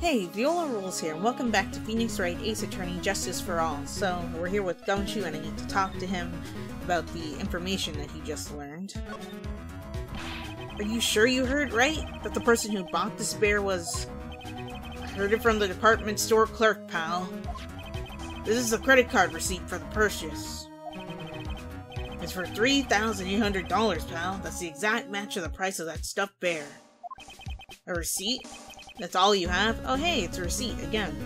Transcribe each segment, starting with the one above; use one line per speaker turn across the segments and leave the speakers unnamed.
Hey, Viola Rules here, and welcome back to Phoenix Wright Ace Attorney Justice for All. So, we're here with Gumshoe, and I need to talk to him about the information that he just learned. Are you sure you heard right? That the person who bought this bear was... I heard it from the department store clerk, pal. This is a credit card receipt for the purchase. It's for $3,800, pal. That's the exact match of the price of that stuffed bear. A receipt? That's all you have? Oh hey, it's a receipt, again.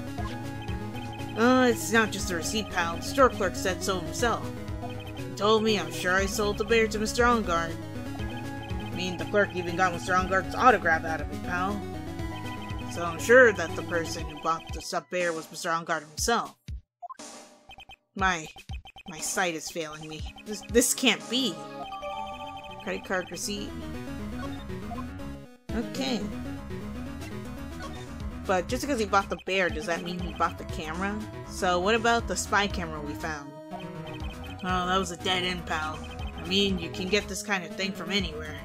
Oh, it's not just a receipt, pal. The store clerk said so himself. He told me I'm sure I sold the bear to Mr. Engarde. I mean, the clerk even got Mr. Engarde's autograph out of it, pal. So I'm sure that the person who bought the stuffed bear was Mr. Engarde himself. My... my sight is failing me. This, this can't be. Credit card receipt. Okay. But just because he bought the bear, does that mean he bought the camera? So what about the spy camera we found? Oh, that was a dead end, pal. I mean, you can get this kind of thing from anywhere.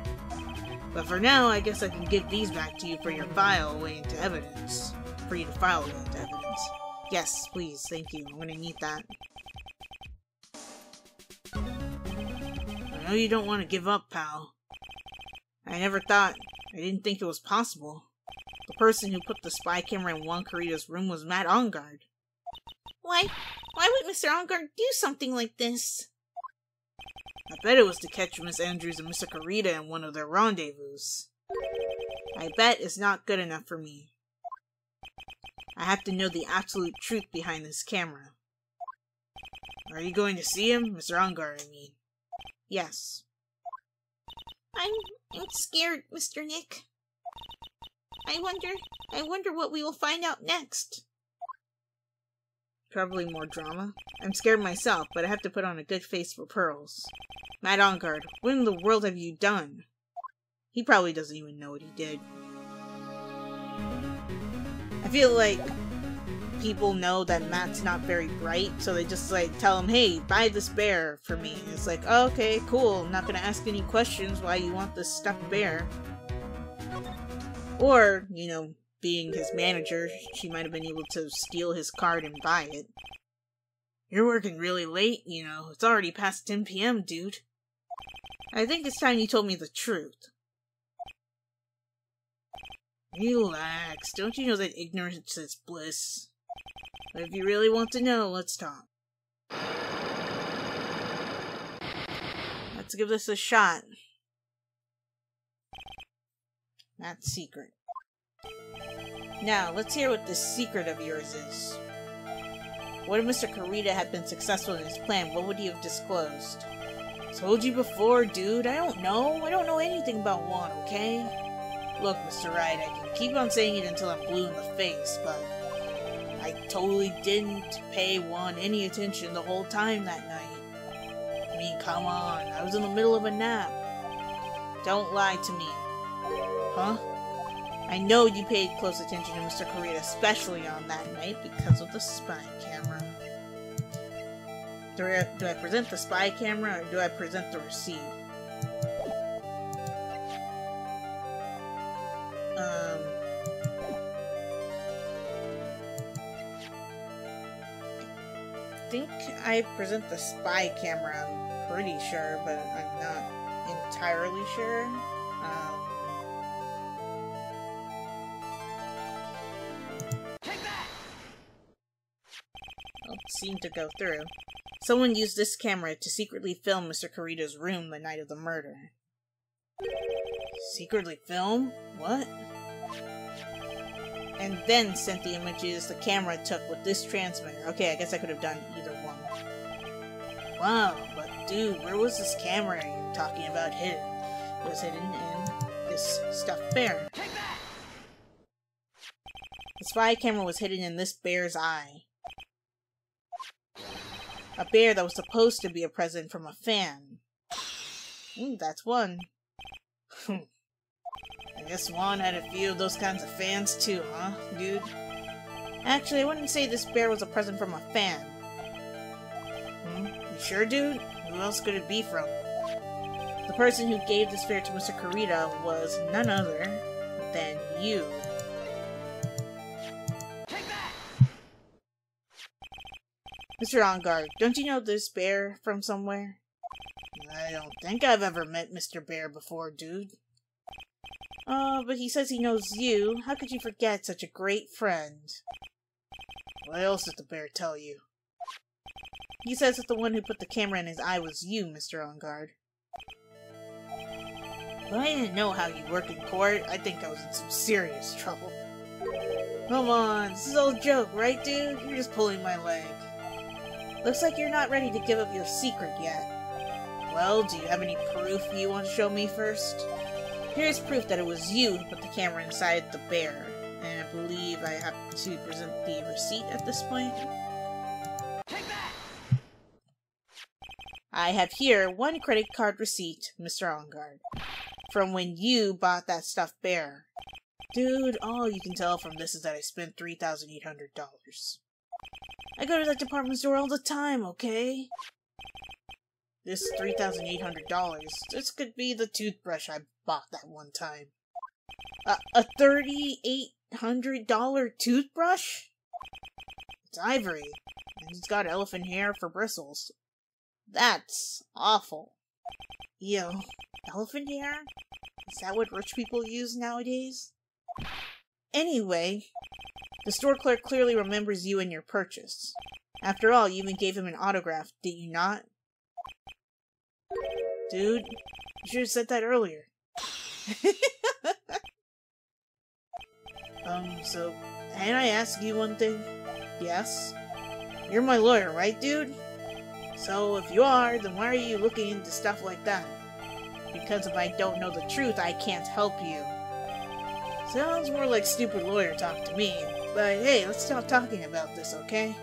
But for now, I guess I can give these back to you for your file away into evidence. For you to file away into evidence. Yes, please, thank you. I'm gonna need that. I know you don't want to give up, pal. I never thought... I didn't think it was possible. The person who put the spy camera in Juan Corrida's room was Matt Engarde. Why? Why would Mr. Engarde do something like this? I bet it was to catch Miss Andrews and Mr. Corrida in one of their rendezvous. I bet it's not good enough for me. I have to know the absolute truth behind this camera. Are you going to see him? Mr. Engarde, I mean. Yes. I'm, I'm scared, Mr. Nick. I wonder, I wonder what we will find out next. Probably more drama. I'm scared myself, but I have to put on a good face for Pearls. Matt Engarde, what in the world have you done? He probably doesn't even know what he did. I feel like people know that Matt's not very bright, so they just like tell him, hey, buy this bear for me. It's like, oh, okay, cool. I'm not gonna ask any questions why you want this stuffed bear. Or, you know, being his manager, she might have been able to steal his card and buy it. You're working really late, you know. It's already past 10 p.m., dude. I think it's time you told me the truth. Relax. Don't you know that ignorance is bliss? But if you really want to know, let's talk. Let's give this a shot. That's secret. Now, let's hear what this secret of yours is. What if Mr. Corrida had been successful in his plan? What would he have disclosed? Told you before, dude. I don't know. I don't know anything about Juan, okay? Look, Mr. Wright, I can keep on saying it until I'm blue in the face, but I totally didn't pay Juan any attention the whole time that night. I mean, come on. I was in the middle of a nap. Don't lie to me. Huh? I know you paid close attention to Mr. Corrida, especially on that night because of the spy camera. Do I, do I present the spy camera or do I present the receipt? Um, I think I present the spy camera, I'm pretty sure, but I'm not entirely sure. To go through. Someone used this camera to secretly film Mr. Corrida's room the night of the murder. Secretly film? What? And then sent the images the camera took with this transmitter. Okay, I guess I could have done either one. Wow, but dude, where was this camera you're talking about hidden? It was hidden in this stuffed bear. The spy camera was hidden in this bear's eye. A bear that was supposed to be a present from a fan. Mm, that's one. I guess Juan had a few of those kinds of fans too, huh, dude? Actually, I wouldn't say this bear was a present from a fan. Hmm? You sure, dude? Who else could it be from? The person who gave this bear to Mr. Corrida was none other than you. Mr. Engarde, don't you know this bear from somewhere?
I don't think I've ever met Mr. Bear before, dude.
Oh, but he says he knows you. How could you forget such a great friend?
What else did the bear tell you?
He says that the one who put the camera in his eye was you, Mr. Engarde.
If I didn't know how you work in court, I think I was in some serious trouble.
Come on, this is all a joke, right, dude? You're just pulling my leg. Looks like you're not ready to give up your secret yet.
Well, do you have any proof you want to show me first?
Here's proof that it was you who put the camera inside the bear. And I believe I have to present the receipt at this point.
Take that!
I have here one credit card receipt, Mr. Engarde, from when you bought that stuffed bear.
Dude, all you can tell from this is that I spent $3,800.
I go to that department store all the time, okay?
This $3,800, this could be the toothbrush I bought that one time.
Uh, a $3,800 toothbrush?
It's ivory, and it's got elephant hair for bristles.
That's awful.
Ew. Elephant hair? Is that what rich people use nowadays?
Anyway, the store clerk clearly remembers you and your purchase. After all, you even gave him an autograph, did you not?
Dude, you should have said that earlier. um, so, can I ask you one thing?
Yes?
You're my lawyer, right, dude? So, if you are, then why are you looking into stuff like that?
Because if I don't know the truth, I can't help you.
Sounds more like stupid lawyer talk to me, but hey, let's stop talking about this, okay?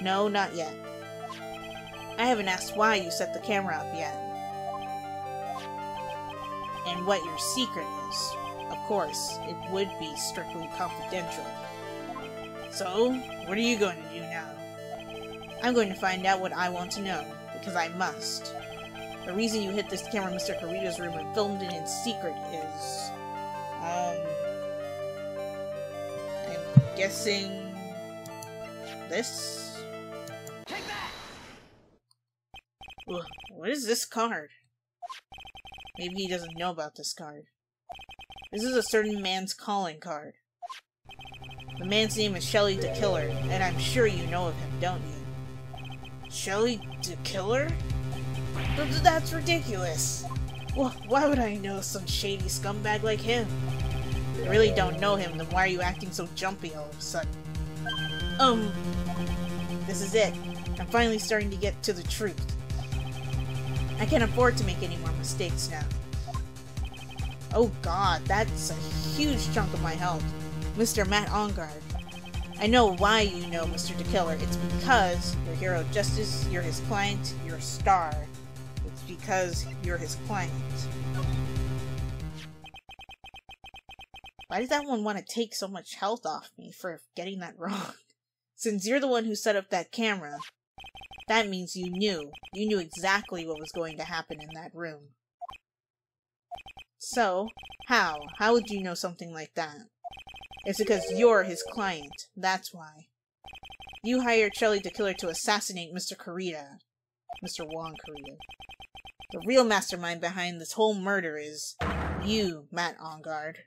No, not yet. I haven't asked why you set the camera up yet. And what your secret is. Of course, it would be strictly confidential.
So, what are you going to do now?
I'm going to find out what I want to know, because I must. The reason you hid this camera in Mr. Corrida's room and filmed it in secret is... Um... Guessing... This?
Take that!
What is this card? Maybe he doesn't know about this card. This is a certain man's calling card. The man's name is Shelly de Killer, and I'm sure you know of him, don't you?
Shelly de Killer?
That's ridiculous! Well, why would I know some shady scumbag like him? I really don't know him, then why are you acting so jumpy all of a sudden? Um, this is it. I'm finally starting to get to the truth. I can't afford to make any more mistakes now. Oh god, that's a huge chunk of my health. Mr. Matt Engarde. I know why you know Mr. de Killer. It's because you're hero justice, you're his client, you're a star. It's because you're his client. Why does that one want to take so much health off me for getting that wrong? Since you're the one who set up that camera, that means you knew. You knew exactly what was going to happen in that room. So, how? How would you know something like that? It's because you're his client. That's why. You hired Shelly de Killer to assassinate Mr. Corrida. Mr. Juan Corrida. The real mastermind behind this whole murder is you, Matt Engarde.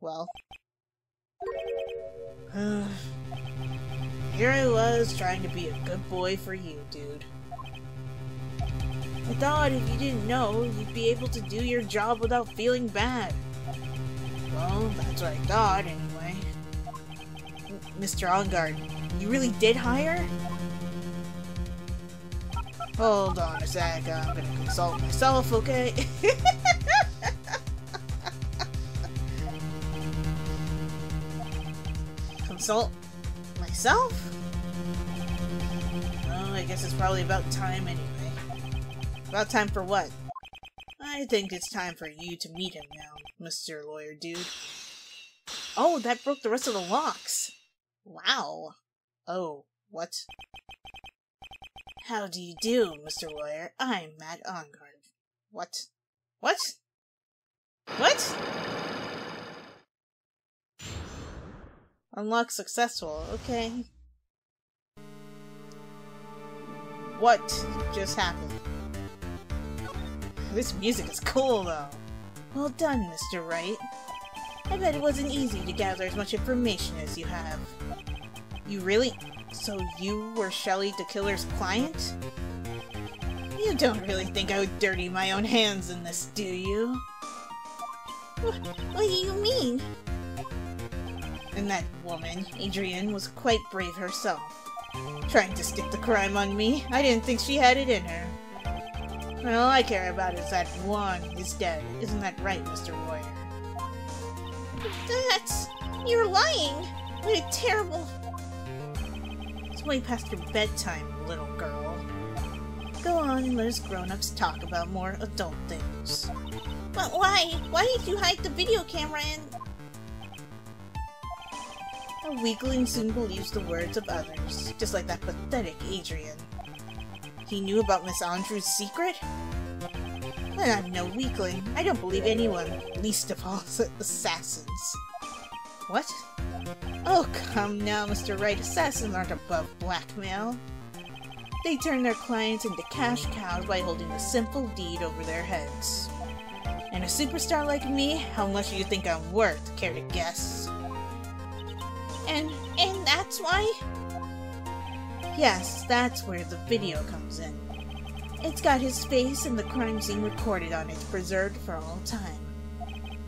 Well. Here I was, trying to be a good boy for you, dude. I thought if you didn't know, you'd be able to do your job without feeling bad. Well, that's what I thought, anyway. Mr. Engarde, you really did hire? Hold on a sec, I'm gonna consult myself, okay? myself? Well, I guess it's probably about time anyway. About time for what? I think it's time for you to meet him now, Mr. Lawyer Dude. Oh, that broke the rest of the locks! Wow. Oh, what? How do you do, Mr. Lawyer? I'm Matt Engarde. What? What? What? Unlock successful. Okay. What just happened? This music is cool, though. Well done, Mr. Wright. I bet it wasn't easy to gather as much information as you have. You really? So you were Shelly de Killer's client? You don't really think I would dirty my own hands in this, do you? What, what do you mean? And that woman, Adrian, was quite brave herself. Trying to stick the crime on me, I didn't think she had it in her. All I care about is that one is dead. Isn't that right, Mr. Lawyer? That's... You're lying! What a terrible... It's way past your bedtime, little girl. Go on and let us grown-ups talk about more adult things. But why? Why did you hide the video camera and... A weakling soon believes the words of others, just like that pathetic Adrian. He knew about Miss Andrews' secret? And I'm no weakling. I don't believe anyone, least of all assassins. What? Oh, come now, Mr. Wright. Assassins aren't above blackmail. They turn their clients into cash cows by holding a simple deed over their heads. And a superstar like me, how much do you think I'm worth? Care to guess? And and that's why? Yes, that's where the video comes in. It's got his face and the crime scene recorded on it, preserved for all time.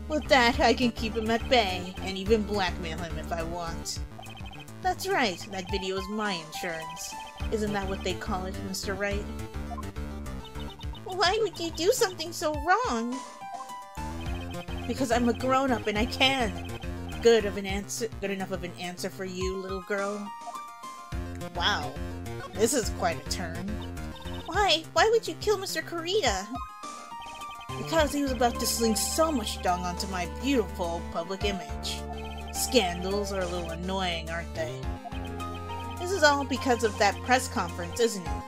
With that, I can keep him at bay, and even blackmail him if I want. That's right, that video is my insurance. Isn't that what they call it, Mr. Wright? Why would you do something so wrong? Because I'm a grown-up and I can. Good of an answer good enough of an answer for you, little girl. Wow. This is quite a turn. Why? Why would you kill Mr. Corrida? Because he was about to sling so much dung onto my beautiful public image. Scandals are a little annoying, aren't they? This is all because of that press conference, isn't it?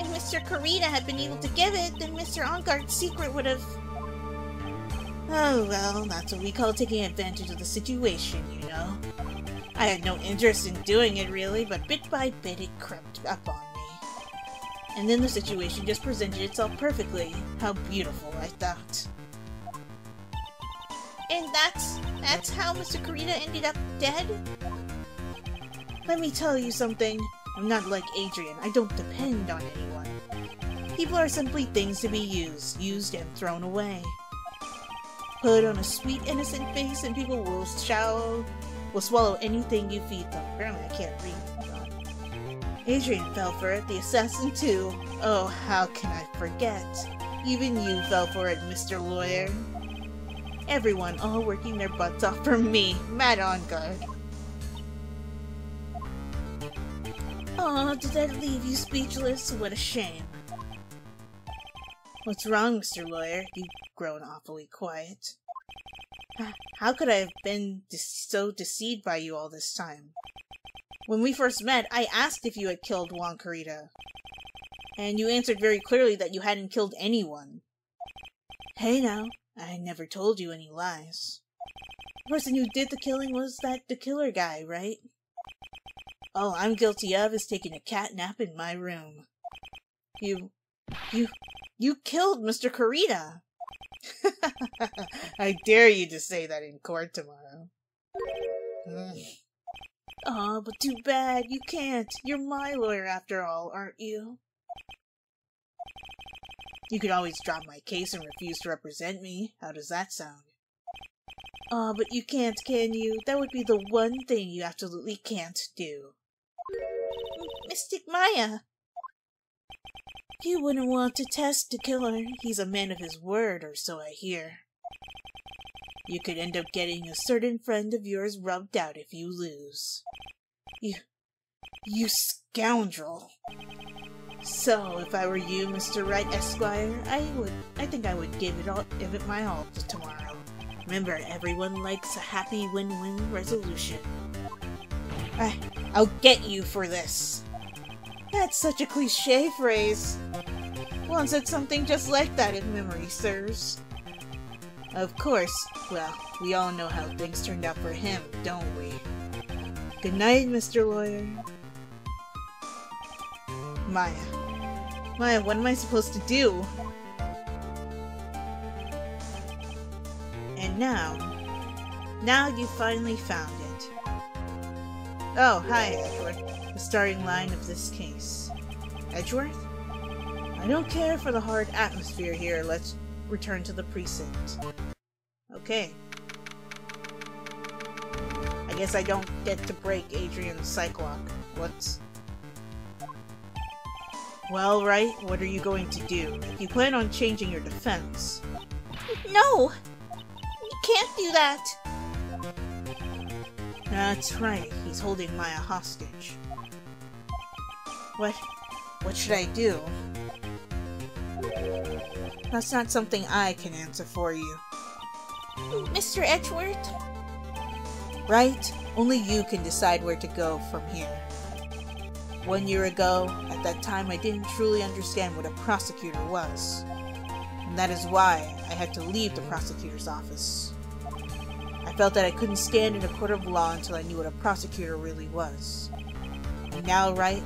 If Mr. Corrida had been able to give it, then Mr. Engarde's secret would have... Oh well, that's what we call taking advantage of the situation, you know. I had no interest in doing it really, but bit by bit it crept up on me. And then the situation just presented itself perfectly. How beautiful, I thought. And that's... that's how Mr. Corrida ended up dead? Let me tell you something. I'm not like Adrian. I don't depend on anyone. People are simply things to be used, used and thrown away. Put on a sweet innocent face and people will shout will swallow anything you feed them. Apparently I can't read. Adrian fell for it, the assassin too. Oh, how can I forget? Even you fell for it, Mr. Lawyer. Everyone all working their butts off for me, Matt Engarde. Oh, did that leave you speechless? What a shame. What's wrong, Mr. Lawyer? You've grown awfully quiet. How could I have been so deceived by you all this time? When we first met, I asked if you had killed Juan Corrida, And you answered very clearly that you hadn't killed anyone. Hey now, I never told you any lies. The person who did the killing was that the killer guy, right? All I'm guilty of is taking a cat nap in my room. You, you, you killed Mr. Corrida! I dare you to say that in court tomorrow. Mm. Aw, but too bad. You can't. You're my lawyer after all, aren't you? You could always drop my case and refuse to represent me. How does that sound? Aw, but you can't, can you? That would be the one thing you absolutely can't do. Mystic Maya! You wouldn't want to test the killer. He's a man of his word, or so I hear. You could end up getting a certain friend of yours rubbed out if you lose. You... you scoundrel! So, if I were you, Mr. Wright Esquire, I would... I think I would give it all... give it my all tomorrow. Remember, everyone likes a happy win-win resolution. I... I'll get you for this! That's such a cliche phrase. Once said something just like that if memory serves. Of course, well, we all know how things turned out for him, don't we? Good night, Mr. Lawyer. Maya. Maya, what am I supposed to do? And now, now you finally found it. Oh, hi, Edgeworth. The starting line of this case. Edgeworth? I don't care for the hard atmosphere here. Let's return to the precinct. Okay. I guess I don't get to break Adrian's Psyche-Lock. What's... Well, Wright, what are you going to do? You plan on changing your defense.
No! You can't do that!
That's right, he's holding Maya hostage. What... what should I do? That's not something I can answer for you.
Mr. Edgeworth?
Right? Only you can decide where to go from here. One year ago, at that time I didn't truly understand what a prosecutor was. And that is why I had to leave the prosecutor's office. I felt that I couldn't stand in a court of law until I knew what a prosecutor really was. And now, Wright,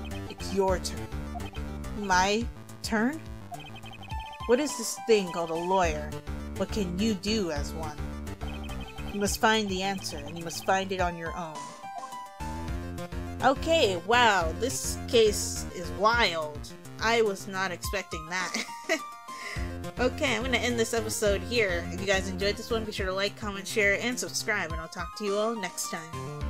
your turn.
My turn?
What is this thing called a lawyer? What can you do as one? You must find the answer, and you must find it on your own.
Okay, wow, this case is wild. I was not expecting that. okay, I'm gonna end this episode here. If you guys enjoyed this one, be sure to like, comment, share, and subscribe, and I'll talk to you all next time.